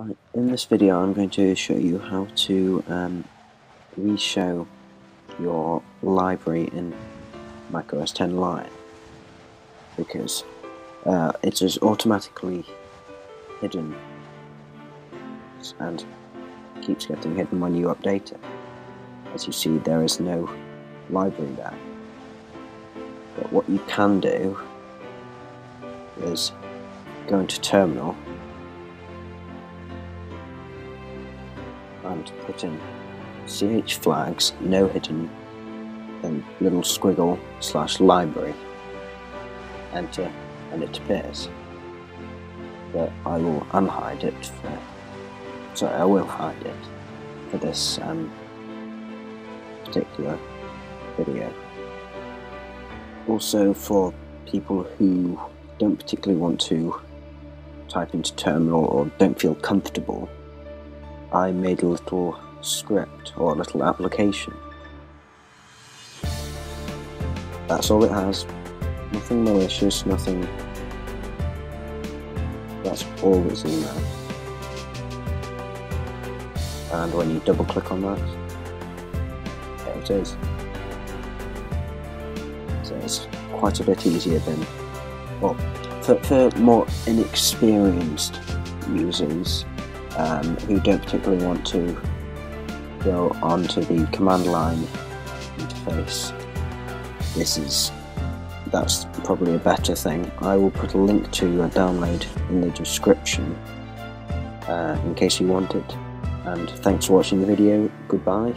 Right, in this video I'm going to show you how to um, re-show your library in macOS 10 Lion because uh, it is automatically hidden and keeps getting hidden when you update it. As you see there is no library there. But what you can do is go into terminal and put in chflags, no hidden, then little squiggle slash library, enter, and it appears. But I will unhide it for, sorry, I will hide it for this um, particular video. Also for people who don't particularly want to type into terminal or don't feel comfortable I made a little script or a little application. That's all it has. Nothing malicious, nothing. That's all that's in there. And when you double click on that, there it is. So it's quite a bit easier than, well, for, for more inexperienced users, um, who don't particularly want to go onto the command line interface. This is that's probably a better thing. I will put a link to a download in the description uh, in case you want it. And thanks for watching the video. Goodbye.